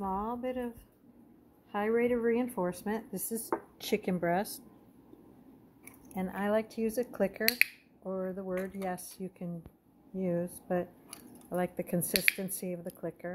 small bit of high rate of reinforcement. This is chicken breast. And I like to use a clicker or the word yes you can use, but I like the consistency of the clicker.